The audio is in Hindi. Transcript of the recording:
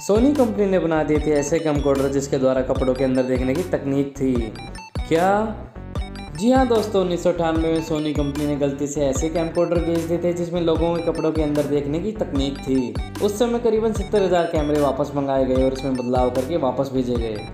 सोनी कंपनी ने बना दिए थे ऐसे कमकोडर जिसके द्वारा कपड़ों के अंदर देखने की तकनीक थी। क्या? जी हाँ दोस्तों, उन्नीस सौ अठानवे में सोनी कंपनी ने गलती से ऐसे कैमकोडर भेज दिए थे जिसमें लोगों के कपड़ों के अंदर देखने की तकनीक थी। उस समय करीबन सत्तर हज़ार कैमरे वापस मंगाए गए और इसमें बदलाव करके वापस भेजे गए।